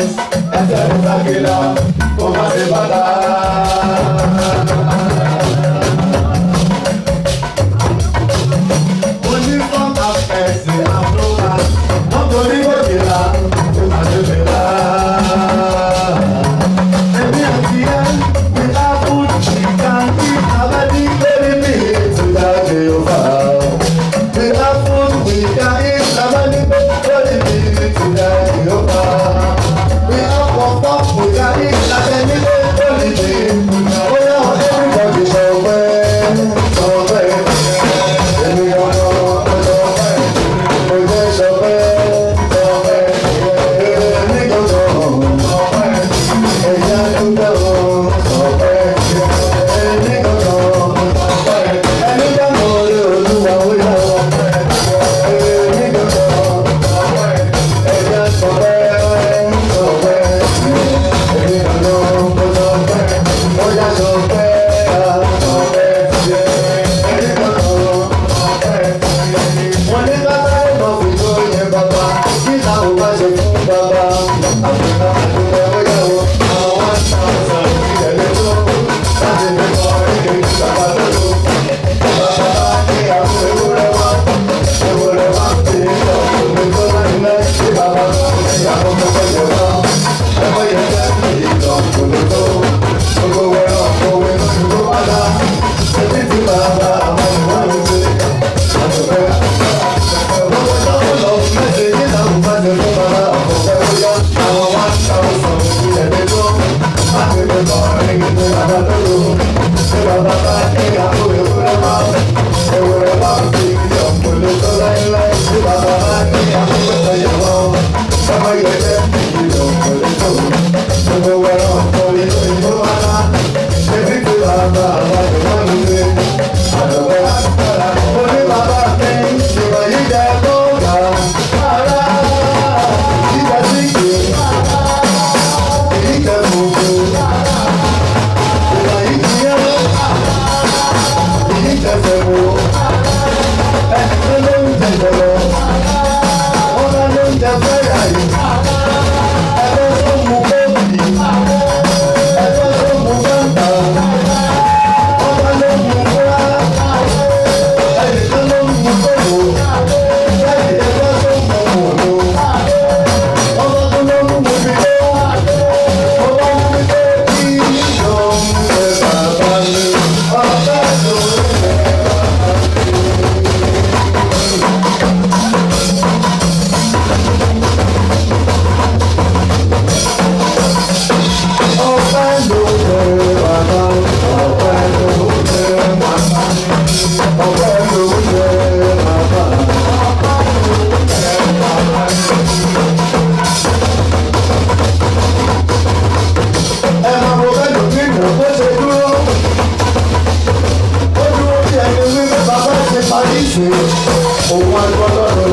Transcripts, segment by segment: ẹsẹ̀ ìsàkìlà kò má ṣe bàtà. mo ní fọ́ọ̀mù àfẹ̀sì àfúrúwà wọ́n kò ní gòkìlà kò má ṣe bìlà. èmi àti ẹ ní àbújì ṣe òun agbọ́dọ̀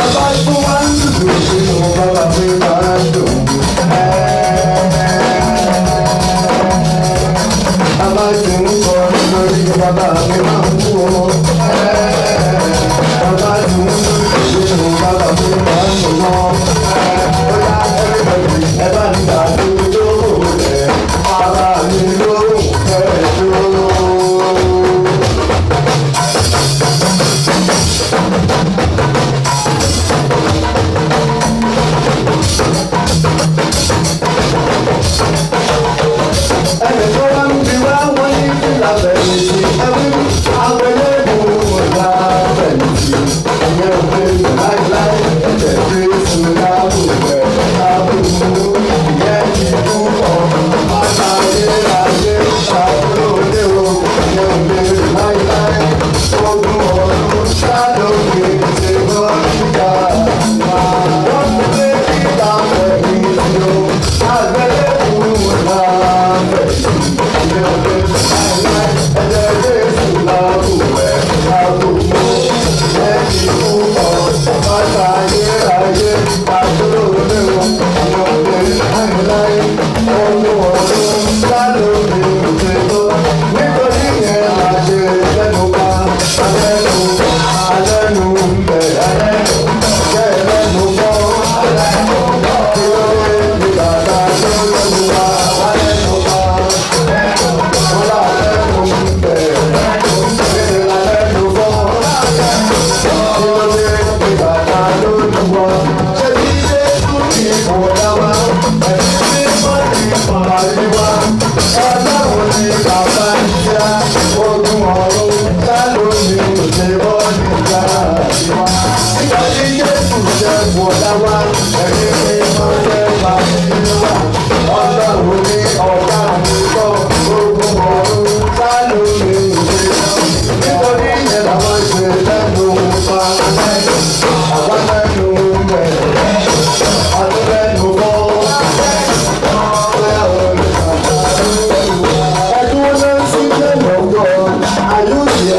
bàbá tó wá ń dùn ṣe ni mo bàbá mi máa ń dùn. Bàbá ti ń kọrin lórí bàbá mi máa ń.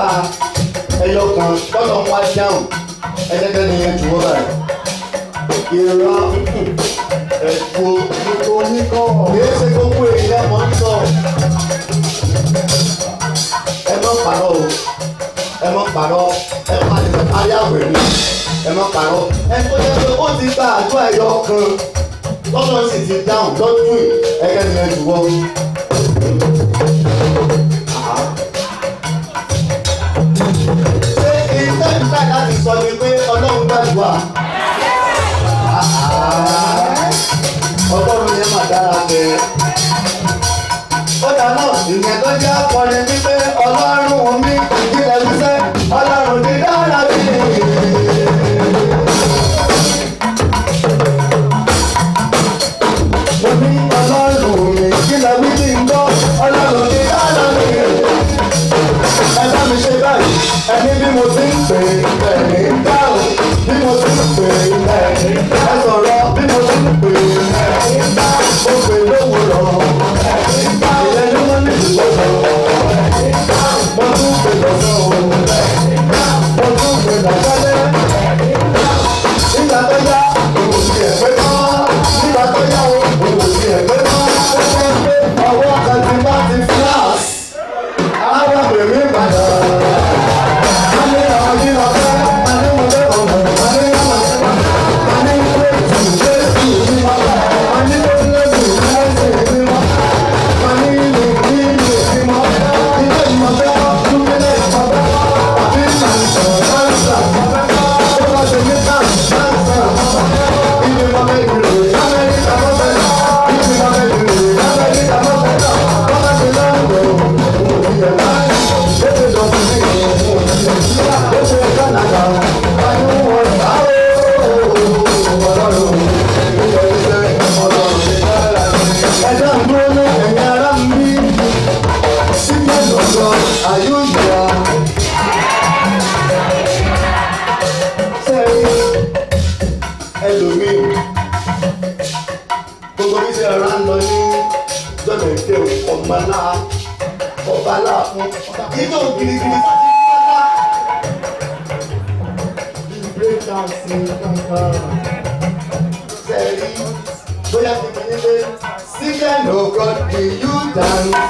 mẹ́fà ẹyọ kan lọ́nà wá dáhùn ẹ̀ẹ́dẹ́gbẹ́ ni yẹn jùlọ báyìí. ìran ẹ̀kọ́ gbogbo oníkọ́ kìí ṣe gbogbo èèyàn mọ̀ ń sọ. ẹ má parọ́ o ẹ má parọ́ ẹ má lè parí àwẹ̀ mi ẹ má parọ́. ẹ tó jẹ́ pé ó ti gba àdúrà ẹyọ kan lọ́nà sì ti dáhùn lọ́dún ẹ̀ẹ́dẹ́gbẹ́ ni yẹn jùlọ. say ṣe ara lọ ní jọ̀mẹ̀tẹ̀ ọ̀gbọ́nlá ọ̀bálà fún inú girigiri fún ọ̀bálà ìgbésà sí kàkà sẹ́rí bóyá kìkì nílé sígẹ̀ no god may you dance.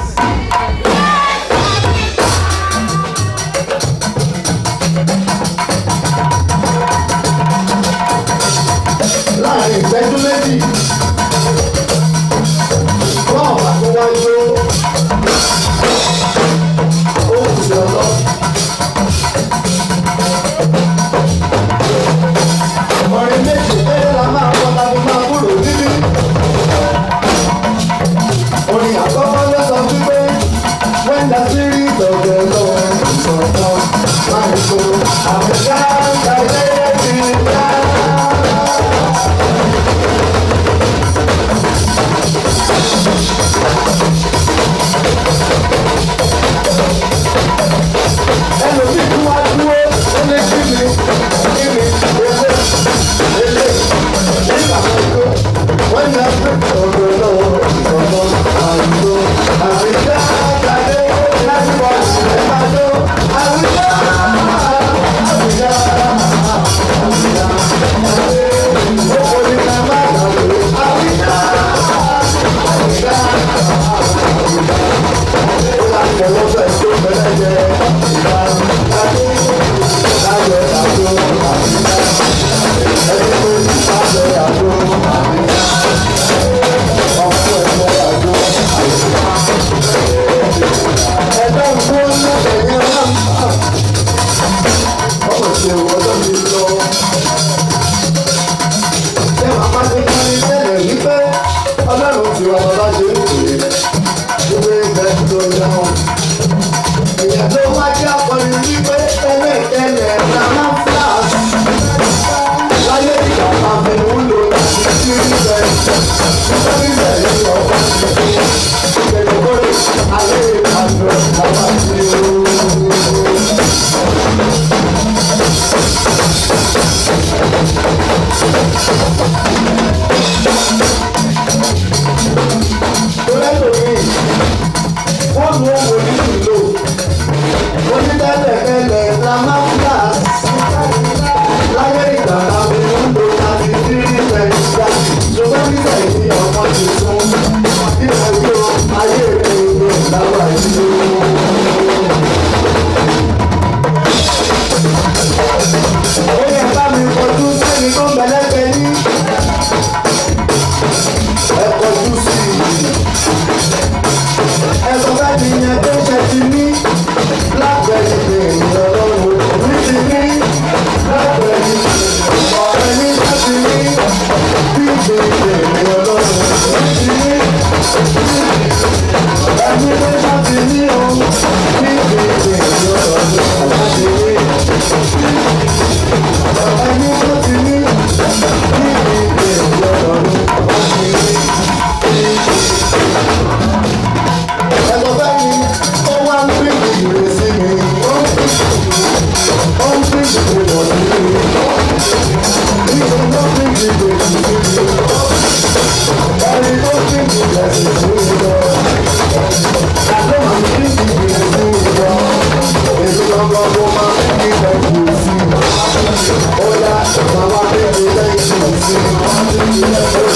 Música